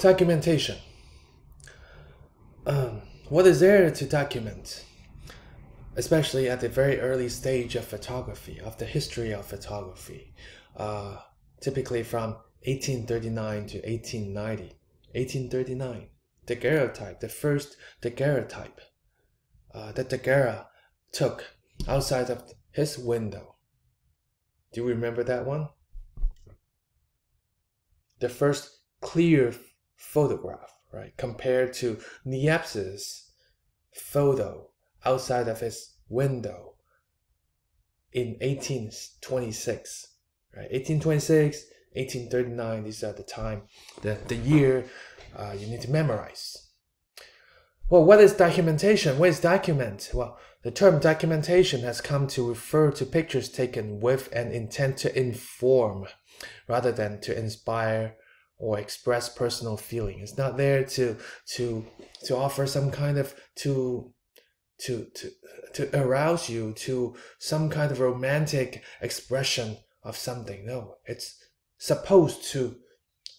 Documentation. Um, what is there to document? Especially at the very early stage of photography, of the history of photography, uh, typically from 1839 to 1890. 1839, daguerreotype, the first daguerreotype uh, that Daguerre took outside of his window. Do you remember that one? The first clear photograph, right? Compared to Niepce's photo outside of his window in 1826, right? 1826, 1839, these are the time, the, the year uh, you need to memorize. Well, what is documentation? What is document? Well, the term documentation has come to refer to pictures taken with an intent to inform rather than to inspire or express personal feeling. It's not there to to to offer some kind of to to to to arouse you to some kind of romantic expression of something. No, it's supposed to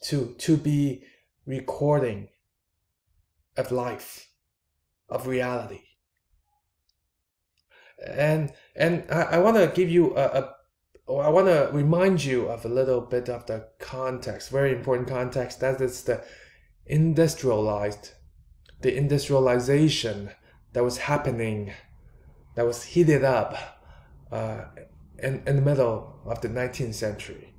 to to be recording of life, of reality. And and I, I want to give you a, a I want to remind you of a little bit of the context, very important context. That is the industrialized, the industrialization that was happening, that was heated up uh, in, in the middle of the 19th century.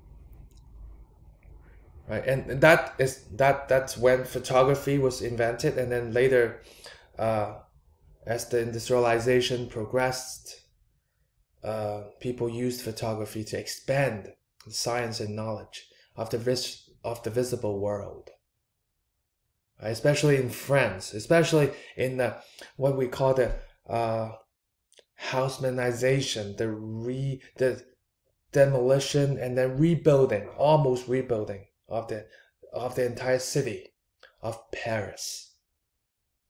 Right, and that is that that's when photography was invented, and then later, uh, as the industrialization progressed, uh, people used photography to expand the science and knowledge of the vis- of the visible world. Especially in France, especially in the, what we call the uh, Haussmannization, the re the demolition and then rebuilding, almost rebuilding of the of the entire city of Paris.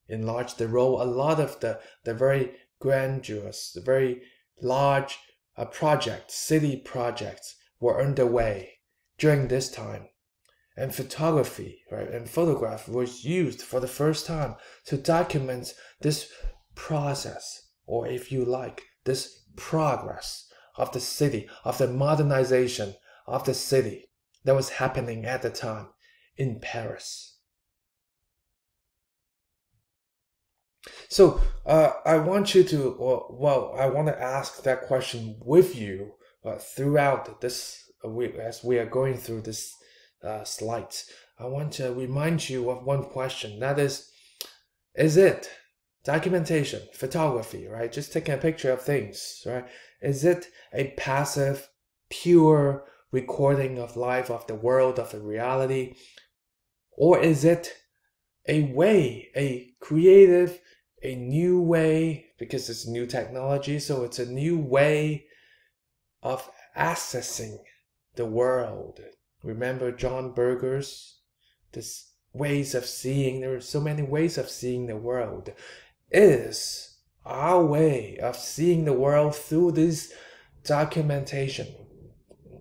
Enlarged the role a lot of the the very grandiose, the very large uh, projects, city projects were underway during this time. And photography, right, and photograph was used for the first time to document this process, or if you like, this progress of the city, of the modernization of the city that was happening at the time in Paris. So uh, I want you to, well, well, I want to ask that question with you uh, throughout this uh, week as we are going through this uh, slides. I want to remind you of one question. That is, is it documentation, photography, right? Just taking a picture of things, right? Is it a passive, pure recording of life, of the world, of the reality? Or is it a way, a creative, a new way because it's new technology. So it's a new way of accessing the world. Remember John Berger's this ways of seeing. There are so many ways of seeing the world. Is our way of seeing the world through this documentation.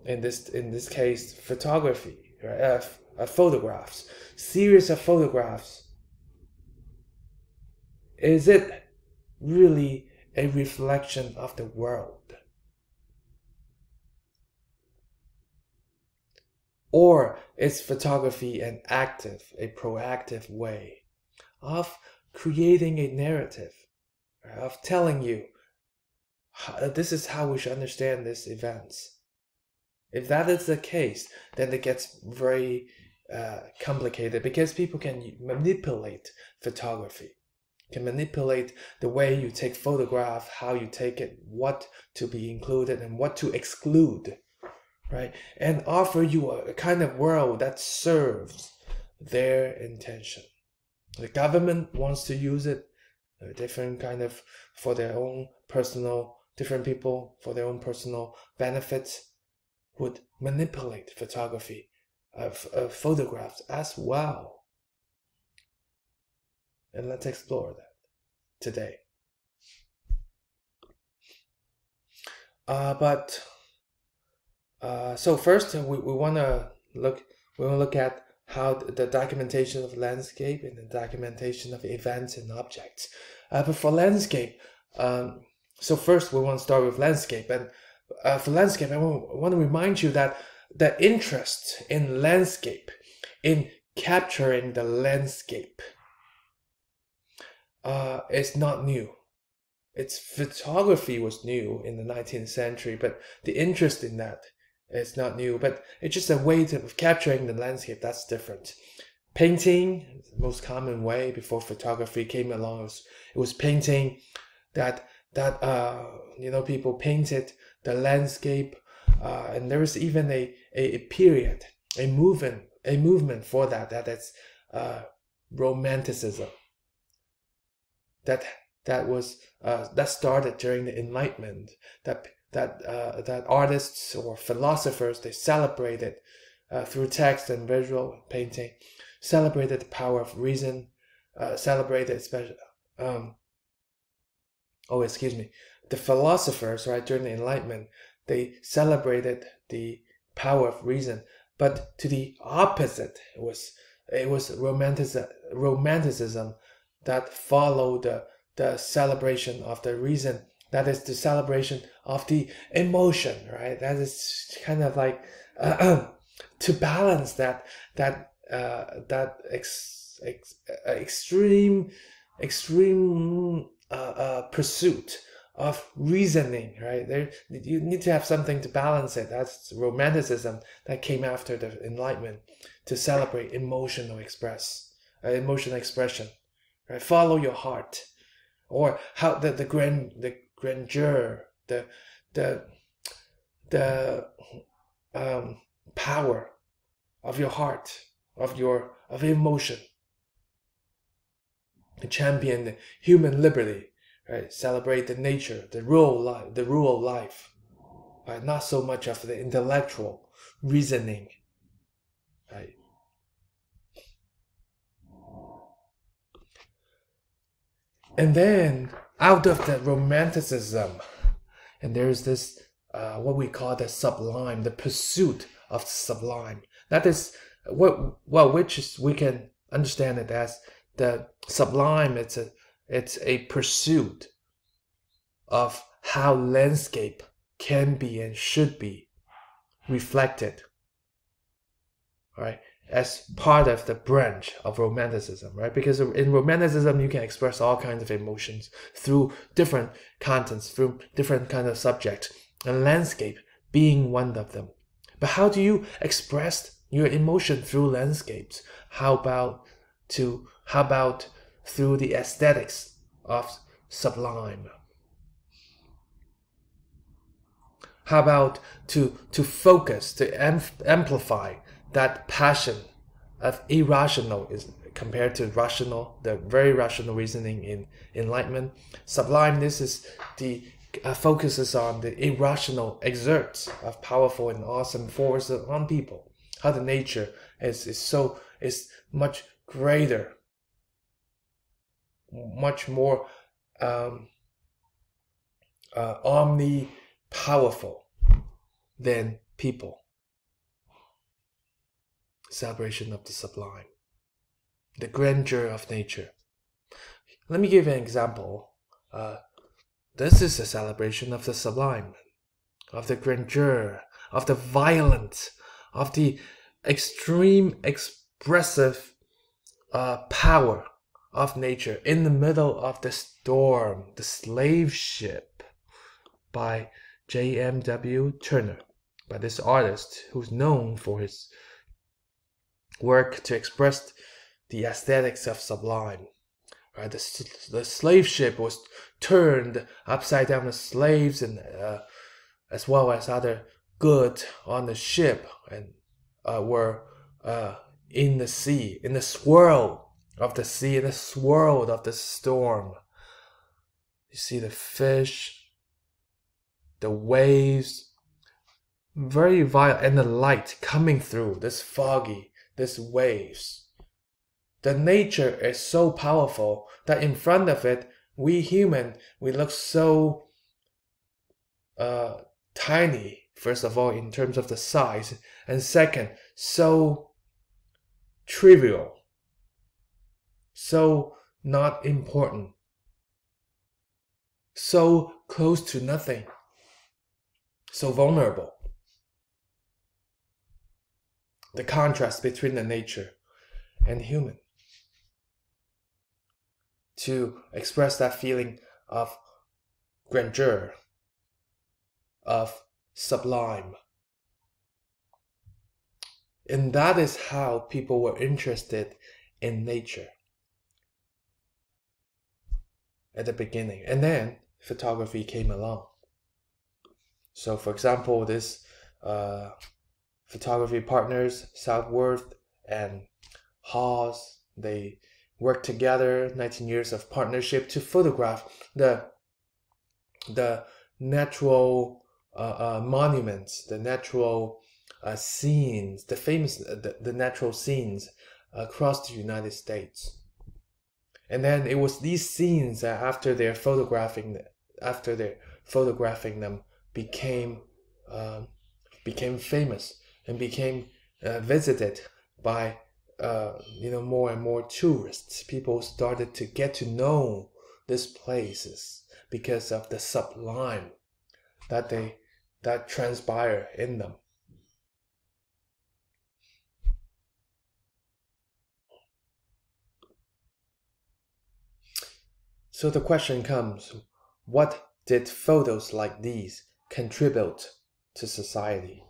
In this in this case, photography, right? Uh, uh, photographs, series of photographs is it really a reflection of the world? Or is photography an active, a proactive way of creating a narrative, of telling you this is how we should understand these events? If that is the case, then it gets very uh, complicated because people can manipulate photography can manipulate the way you take photograph, how you take it, what to be included and what to exclude, right? And offer you a, a kind of world that serves their intention. The government wants to use it, a different kind of for their own personal, different people for their own personal benefits would manipulate photography of, of photographs as well and let's explore that today. Uh, but uh, so first we, we want to look we want to look at how the documentation of landscape and the documentation of events and objects. Uh, but for landscape, um, so first we want to start with landscape, and uh, for landscape, I want, want to remind you that the interest in landscape, in capturing the landscape, uh, is not new. Its photography was new in the 19th century, but the interest in that it's not new, but it's just a way of capturing the landscape that's different. Painting, the most common way before photography came along, was, it was painting that that uh you know people painted the landscape, uh, and there was even a, a, a period, a movement, a movement for that that is uh, romanticism. That that was uh, that started during the Enlightenment. That that uh, that artists or philosophers they celebrated uh, through text and visual painting, celebrated the power of reason, uh, celebrated especially. Um, oh, excuse me. The philosophers, right during the Enlightenment, they celebrated the power of reason, but to the opposite, it was it was romanticism, romanticism that followed the, the celebration of the reason. That is the celebration of the emotion right? That is kind of like uh, to balance that that uh, that ex, ex, uh, extreme extreme uh, uh, pursuit of reasoning right? There you need to have something to balance it. That's romanticism that came after the enlightenment to celebrate emotional express uh, emotional expression right follow your heart or how the, the grand the grandeur, the the the um, power of your heart, of your of emotion. Champion the human liberty, right? Celebrate the nature, the rule life, the of life, right? Not so much of the intellectual reasoning, right? And then out of the romanticism, and there's this uh, what we call the sublime, the pursuit of the sublime. That is what well, which is we can understand it as the sublime. It's a it's a pursuit of how landscape can be and should be reflected. Right? As part of the branch of romanticism, right? Because in romanticism, you can express all kinds of emotions through different contents, through different kind of subjects, and landscape being one of them. But how do you express your emotion through landscapes? How about to how about through the aesthetics of sublime? How about to to focus, to amplify that passion of irrational is compared to rational, the very rational reasoning in enlightenment. Sublime, this is the uh, focuses on the irrational exerts of powerful and awesome force on people. How the nature is, is so is much greater, much more um, uh, omni powerful than people celebration of the sublime, the grandeur of nature. Let me give an example. Uh, this is a celebration of the sublime, of the grandeur, of the violence, of the extreme expressive uh, power of nature in the middle of the storm, the slave ship by J.M.W. Turner, by this artist who's known for his work to express the aesthetics of sublime. Right, the, the slave ship was turned upside down. The slaves and uh, as well as other goods on the ship and uh, were uh, in the sea, in the swirl of the sea, in the swirl of the storm. You see the fish, the waves, very violent, and the light coming through this foggy these waves. The nature is so powerful that in front of it, we human, we look so uh, tiny, first of all, in terms of the size, and second, so trivial, so not important, so close to nothing, so vulnerable. The contrast between the nature and human. To express that feeling of grandeur, of sublime. And that is how people were interested in nature at the beginning. And then photography came along. So, for example, this uh, photography partners, Southworth and Hawes, they worked together, 19 years of partnership to photograph the the natural uh, uh, monuments, the natural uh, scenes, the famous, uh, the, the natural scenes across the United States. And then it was these scenes that after they're photographing, after they're photographing them, became um, became famous and became uh, visited by uh, you know more and more tourists. People started to get to know these places because of the sublime that they that transpire in them. So the question comes, what did photos like these contribute to society?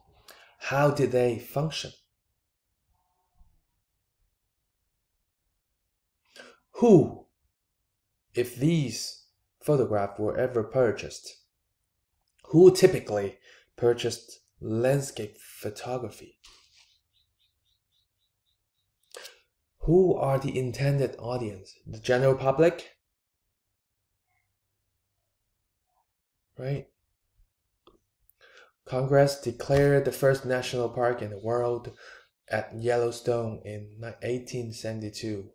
How did they function? Who, if these photographs were ever purchased, who typically purchased landscape photography? Who are the intended audience? The general public? Right? Congress declared the first national park in the world at Yellowstone in 1872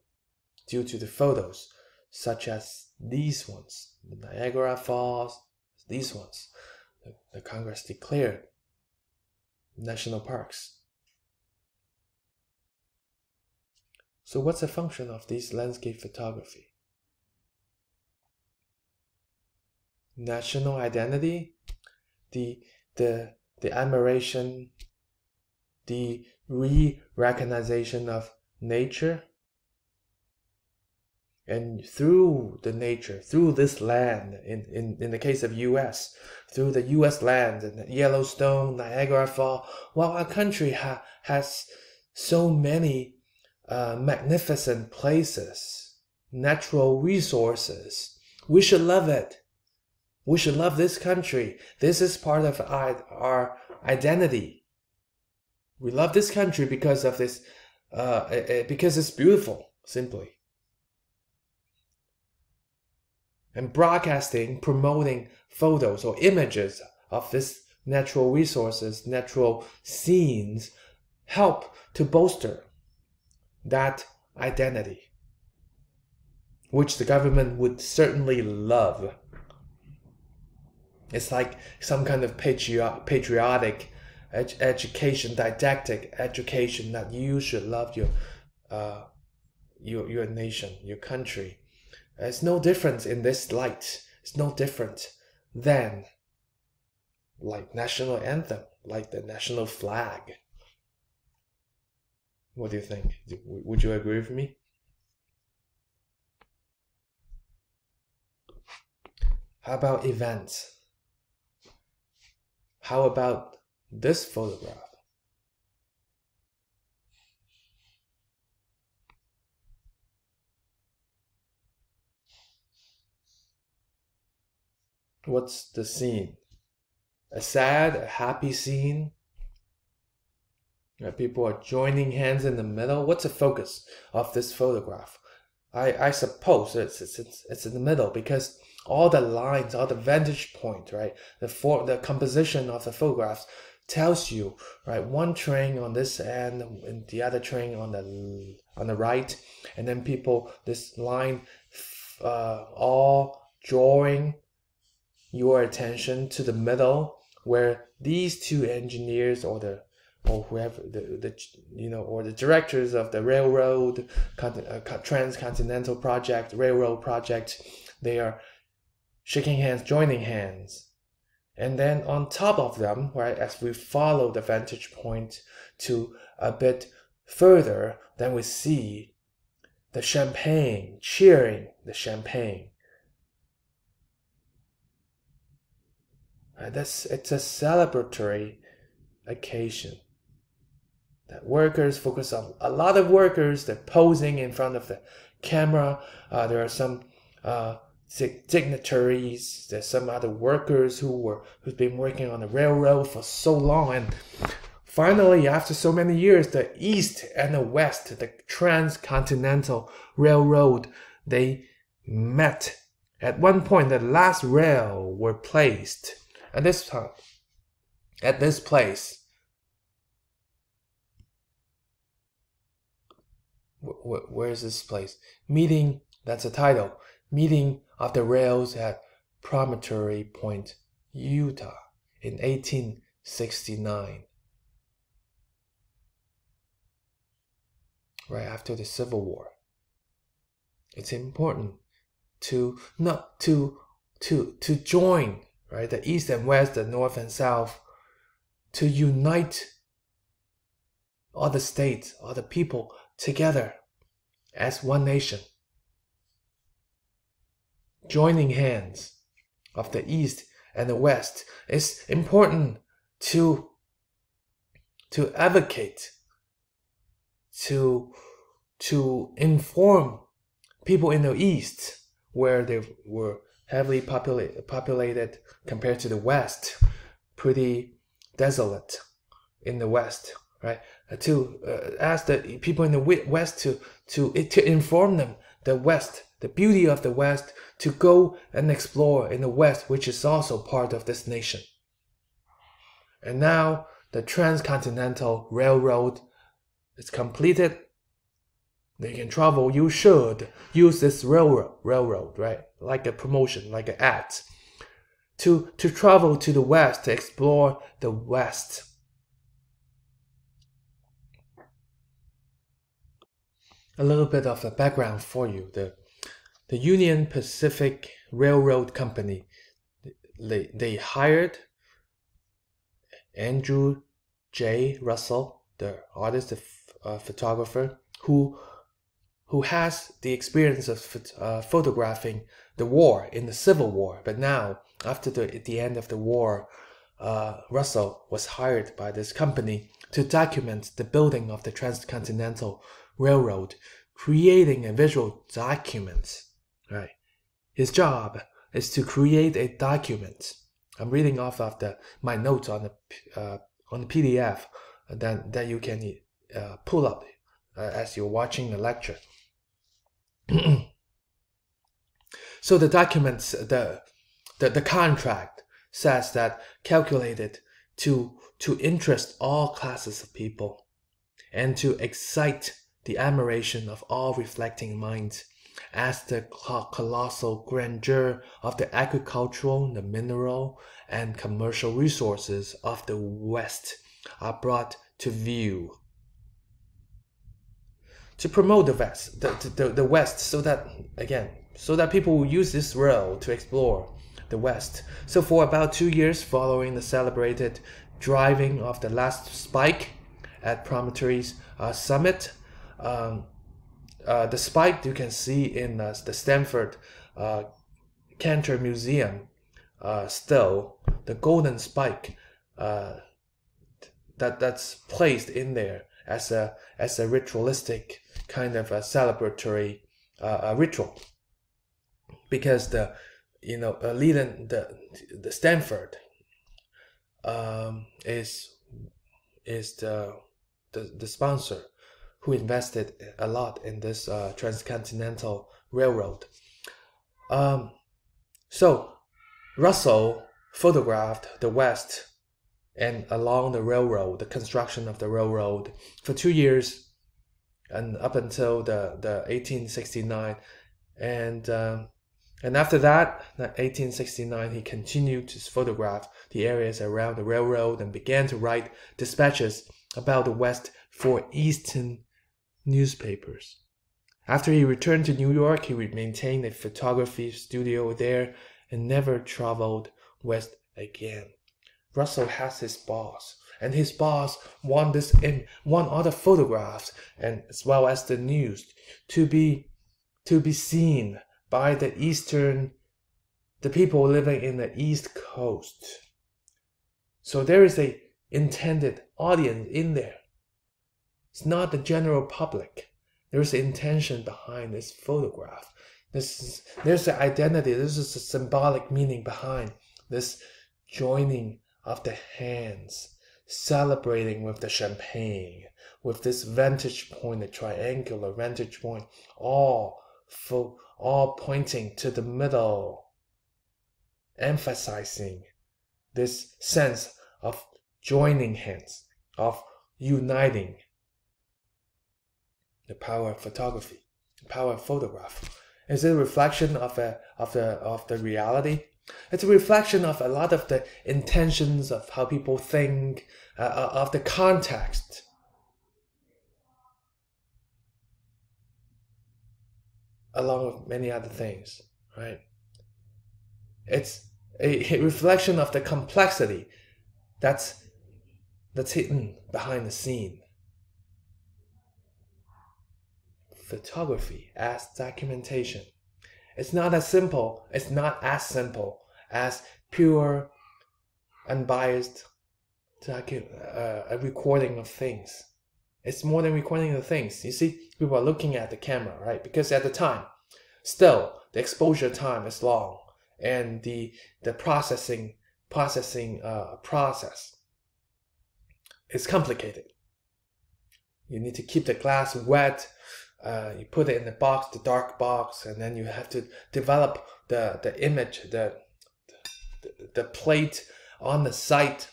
due to the photos such as these ones, the Niagara Falls, these ones, the, Congress declared national parks. So what's the function of this landscape photography? National identity, the the the admiration, the re-recognition of nature and through the nature, through this land, in, in, in the case of US, through the US land and Yellowstone, Niagara Falls, while our country ha- has so many uh, magnificent places, natural resources, we should love it. We should love this country. This is part of our, identity. We love this country because of this, uh, because it's beautiful, simply. and broadcasting, promoting photos or images of this natural resources, natural scenes, help to bolster that identity, which the government would certainly love. It's like some kind of patriot, patriotic ed- education, didactic education that you should love your, uh, your, your nation, your country it's no different in this light. It's no different than like national anthem, like the national flag. What do you think? Would you agree with me? How about events? How about this photograph? What's the scene? A sad, a happy scene? People are joining hands in the middle. What's the focus of this photograph? I, I suppose it's, it's, it's, it's in the middle because all the lines, all the vantage point, right? The for, the composition of the photographs tells you, right? One train on this end and the other train on the on the right, and then people this line, uh, all drawing your attention to the middle where these two engineers or the or whoever the, the you know or the directors of the railroad uh, transcontinental project railroad project they are shaking hands joining hands. And then on top of them right as we follow the vantage point to a bit further then we see the champagne cheering the champagne. Right, that's it's a celebratory occasion that workers focus on a lot of workers they're posing in front of the camera. Uh, there are some uh, dignitaries there's some other workers who were who've been working on the railroad for so long and finally after so many years the east and the west the transcontinental railroad they met at one point the last rail were placed at this time at this place where is this place? Meeting, that's a title. Meeting of the rails at Promontory Point, Utah in 1869. Right after the Civil War. It's important to not to to to join right the east and west the north and south to unite all the states all the people together as one nation, joining hands of the East and the West is important to, to advocate, to, to inform people in the East where they were heavily populated, populated compared to the West, pretty desolate in the West, right? Uh, to uh, ask the people in the West to to to inform them the West, the beauty of the West, to go and explore in the West, which is also part of this nation. And now the transcontinental railroad is completed. They can travel. You should use this railroad, railroad, right? Like a promotion, like an ad, to to travel to the West to explore the West a little bit of a background for you. The the Union Pacific Railroad Company they, they hired Andrew J. Russell, the artist, the uh, photographer, who who has the experience of uh, photographing the war in the Civil War. But now, after the, the end of the war, uh, Russell was hired by this company to document the building of the transcontinental railroad, creating a visual document. Right. His job is to create a document. I'm reading off of the my notes on the uh, on the PDF that that you can uh, pull up uh, as you're watching the lecture. so the documents the, the the contract says that calculated to to interest all classes of people and to excite the admiration of all reflecting minds, as the colossal grandeur of the agricultural, the mineral, and commercial resources of the West are brought to view. To promote the West, the, the, the West, so that, again, so that people will use this rail to explore the West. So for about two years following the celebrated driving of the last spike at Promontory's uh, summit, um, uh, the spike you can see in uh, the Stanford uh, Cantor Museum uh, still, the golden spike uh, that that's placed in there as a as a ritualistic kind of a celebratory uh, ritual. Because the you know uh, Leland the the Stanford um, is is the the, the sponsor who invested a lot in this uh, transcontinental railroad. Um, so Russell photographed the West and along the railroad, the construction of the railroad for two years and up until the, the 1869 and um, and after that 1869 he continued to photograph the areas around the railroad and began to write dispatches about the West for Eastern newspapers. After he returned to New York, he maintained a photography studio there and never traveled west again. Russell has his boss, and his boss want this in want other photographs and as well as the news to be to be seen by the eastern the people living in the east coast. So there is a intended audience in there. It's not the general public. There's intention behind this photograph. This is, there's an identity. This is a symbolic meaning behind this joining of the hands, celebrating with the champagne, with this vantage point, the triangular vantage point, all full, all pointing to the middle, emphasizing this sense of joining hands, of uniting, the power of photography, the power of photograph. Is it a reflection of a, of the of the reality? It's a reflection of a lot of the intentions of how people think, uh, uh of the context. Along with many other things, right? It's a, a reflection of the complexity that's that's hidden behind the scene. Photography as documentation. It's not as simple, it's not as simple as pure, unbiased docu- uh, a recording of things. It's more than recording of things. You see, people are looking at the camera, right? Because at the time, still the exposure time is long, and the the processing processing uh, process is complicated. You need to keep the glass wet uh, you put it in the box, the dark box, and then you have to develop the, the image, the, the, the plate on the site.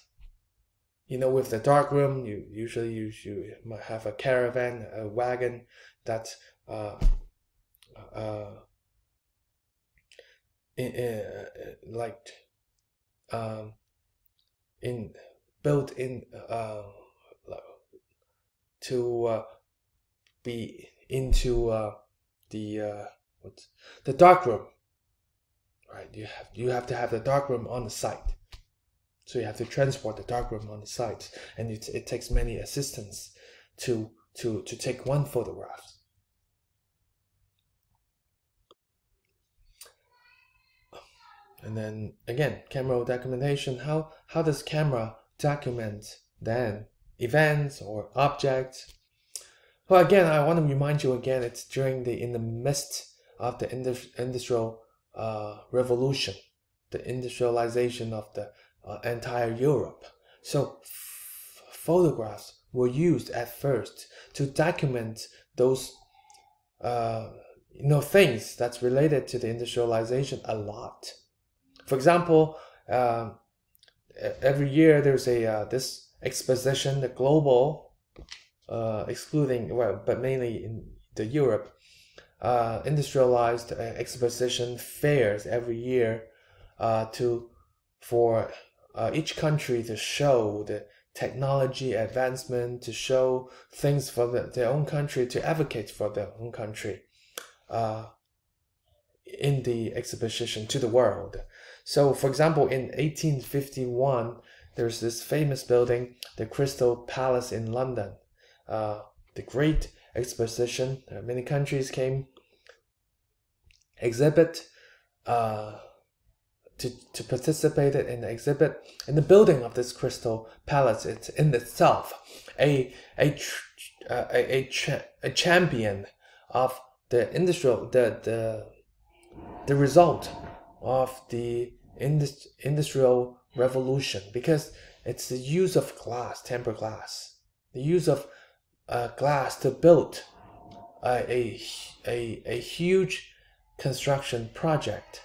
You know, with the dark room, you usually you, you might have a caravan, a wagon that uh, uh, in, like um, in built in uh, to uh, be into uh, the uh, what's the dark room. Right, you have you have to have the dark room on the site, so you have to transport the dark room on the site, and it, it takes many assistants to to to take one photograph. And then again, camera documentation. How how does camera document then events or objects well, again, I want to remind you again, it's during the in the midst of the industrial uh, revolution, the industrialization of the uh, entire Europe. So, photographs were used at first to document those, uh, you know, things that's related to the industrialization a lot. For example, um, every year there's a uh, this exposition, the global uh, excluding well, but mainly in the Europe, uh, industrialized uh, exposition fairs every year uh, to for uh, each country to show the technology advancement, to show things for the, their own country, to advocate for their own country in the exhibition to the world. So, for example, in 1851, there's this famous building, the Crystal Palace in London uh, the Great Exposition. Uh, many countries came exhibit uh, to, to participate in the exhibit. In the building of this crystal palace, it's in itself a a uh, a, a, cha- a champion of the industrial the the the result of the indus- industrial revolution because it's the use of glass, tempered glass, the use of uh, glass to build a, a, a huge construction project.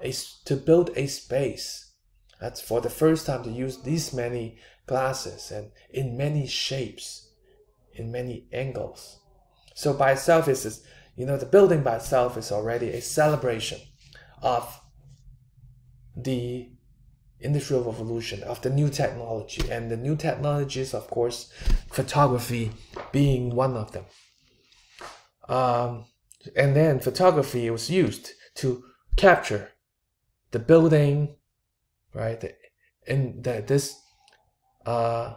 A, to build a space. That's for the first time to use these many glasses and in many shapes in many angles. So by itself is you know the building by itself is already a celebration of the industrial revolution of the new technology. And the new technologies of course photography being one of them. Um, and then photography was used to capture the building right? And the, this uh,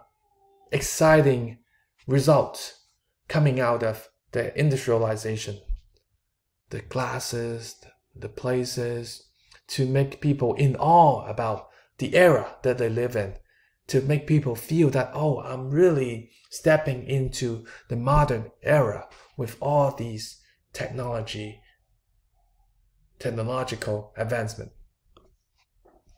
exciting result coming out of the industrialization. The glasses the places to make people in awe about the era that they live in, to make people feel that, oh, I'm really stepping into the modern era with all these technology, technological advancement.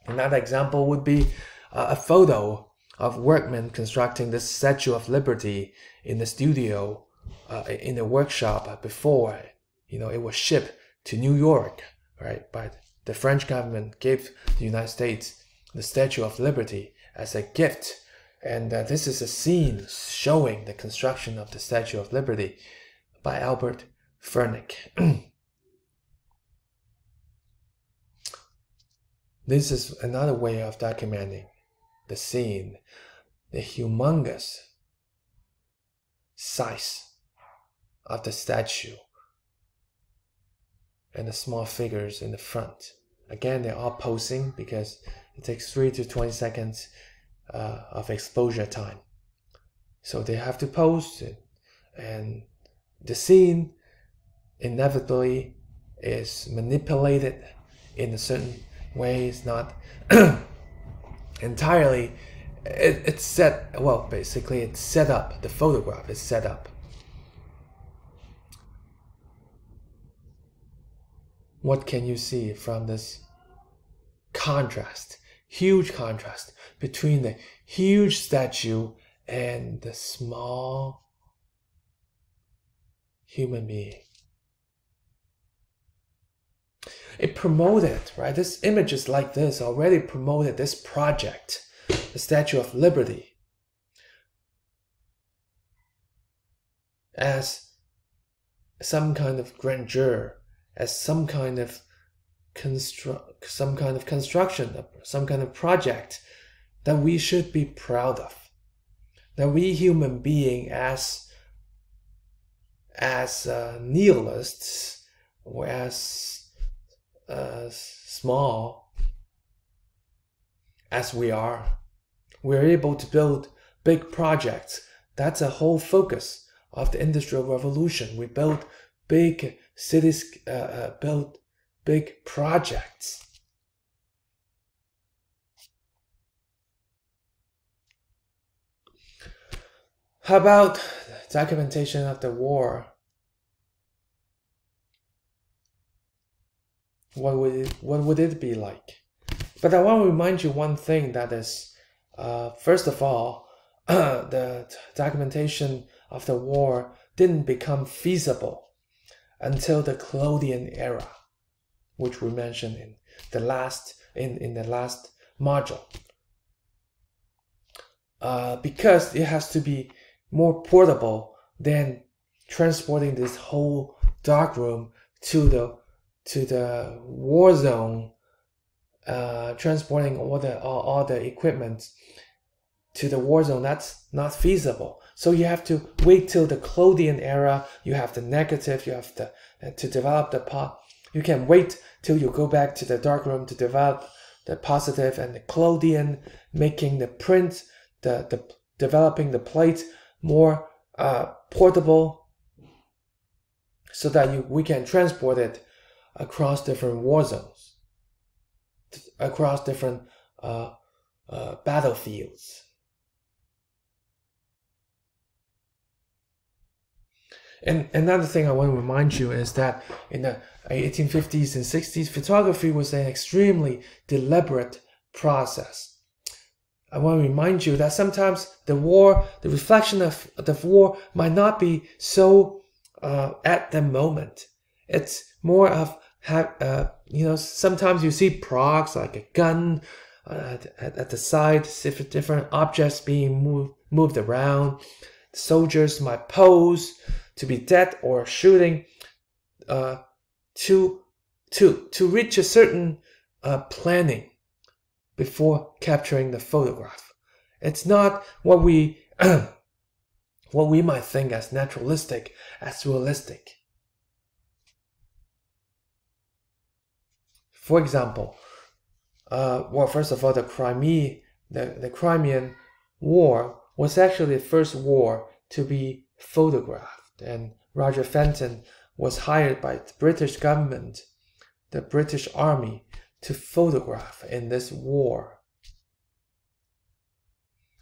Another example would be uh, a photo of workmen constructing the Statue of Liberty in the studio, uh, in the workshop before, you know, it was shipped to New York, right? But the French government gave the United States the Statue of Liberty as a gift. And uh, this is a scene showing the construction of the Statue of Liberty by Albert Fernique. this is another way of documenting the scene, the humongous size of the statue and the small figures in the front. Again, they're all posing because it takes 3 to 20 seconds uh, of exposure time. So they have to pose it. And the scene inevitably is manipulated in a certain way. It's not entirely, it, it's set, well, basically it's set up. The photograph is set up what can you see from this contrast, huge contrast between the huge statue and the small human being? It promoted, right? This images like this already promoted this project, the Statue of Liberty, as some kind of grandeur as some kind of construct some kind of construction some kind of project that we should be proud of. That we human being as as uh, nihilists or as uh, small as we are we're able to build big projects. That's a whole focus of the industrial revolution. We built big cities uh, uh, build big projects. How about documentation of the war? What would it, what would it be like? But I want to remind you one thing that is, uh, first of all, the documentation of the war didn't become feasible until the collodion era, which we mentioned in the last in, in the last module. Uh, because it has to be more portable than transporting this whole darkroom to the to the war zone, uh, transporting all the all, all the equipment to the war zone. That's not feasible. So you have to wait till the collodion era. You have the negative. You have the uh, to develop the pot. You can wait till you go back to the darkroom to develop the positive and the collodion, making the print, the, the developing the plate more uh, portable, so that you we can transport it across different war zones, across different uh, uh, battlefields. And another thing I want to remind you is that in the 1850s and 60s, photography was an extremely deliberate process. I want to remind you that sometimes the war, the reflection of the war might not be so uh, at the moment. It's more of, uh, you know, sometimes you see props like a gun uh, at, at the side, different objects being moved, moved around. Soldiers might pose to be dead or shooting uh, to to to reach a certain uh, planning before capturing the photograph. It's not what we what we might think as naturalistic as realistic. For example, uh, well, first of all, the Crimea, the, the Crimean War was actually the first war to be photographed, and Roger Fenton was hired by the British government, the British Army, to photograph in this war.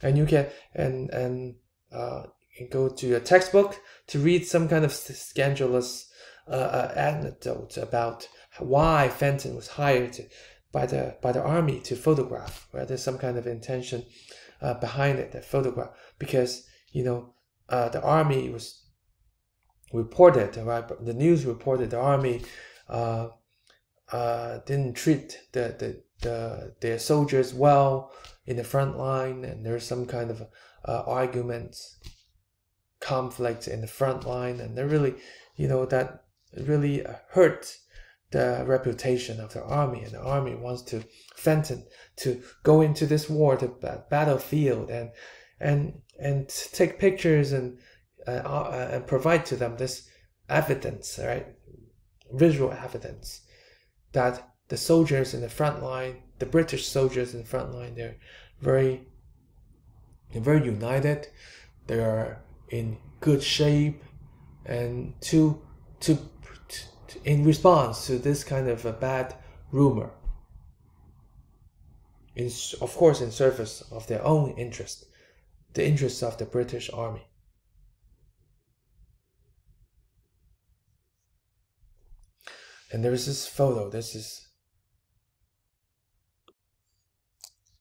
And you can and and uh, go to a textbook to read some kind of scandalous uh, uh, anecdote about why Fenton was hired by the by the army to photograph. Right? There's some kind of intention uh, behind it, that photograph, because you know uh, the army was reported, right? The news reported the army uh, uh, didn't treat the, the, the their soldiers well in the front line, and there's some kind of uh, arguments, conflict in the front line, and they really, you know, that really hurt the reputation of the army, and the army wants to Fenton to go into this war, to battlefield, and and and take pictures and uh, uh, and provide to them this evidence, right? Visual evidence that the soldiers in the front line, the British soldiers in the front line, they're very, they're very united. They are in good shape, and to to, to in response to this kind of a bad rumor, in of course in service of their own interest, the interests of the British Army. And there is this photo. This is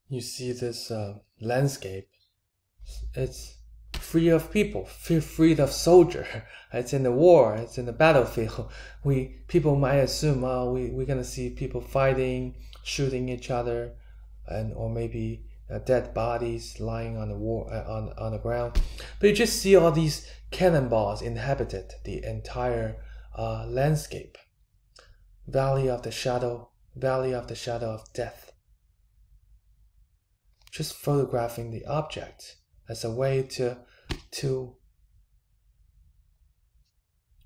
you see this uh, landscape. It's free of people, free, free of soldier. It's in the war. It's in the battlefield. We people might assume, oh, we we're gonna see people fighting, shooting each other, and or maybe uh, dead bodies lying on the war uh, on on the ground. But you just see all these cannonballs inhabited the entire uh, landscape valley of the shadow, valley of the shadow of death. Just photographing the object as a way to, to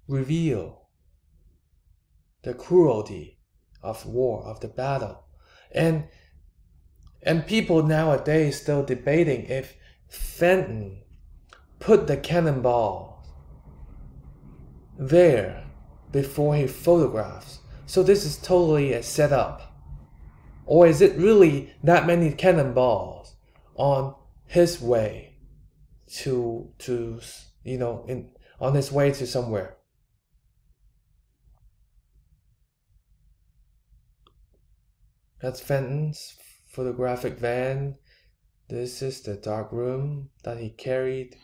reveal the cruelty of war, of the battle. And, and people nowadays still debating if Fenton put the cannonball there before he photographs so this is totally a setup. Or is it really that many cannonballs on his way to to you know in on his way to somewhere? That's Fenton's photographic van. This is the dark room that he carried.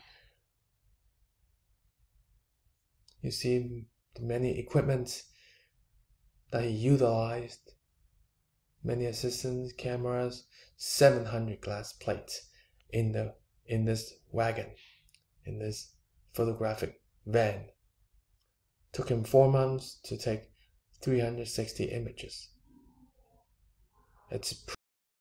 You see the many equipments that he utilized many assistants, cameras, 700 glass plates in the in this wagon, in this photographic van. Took him four months to take 360 images. It's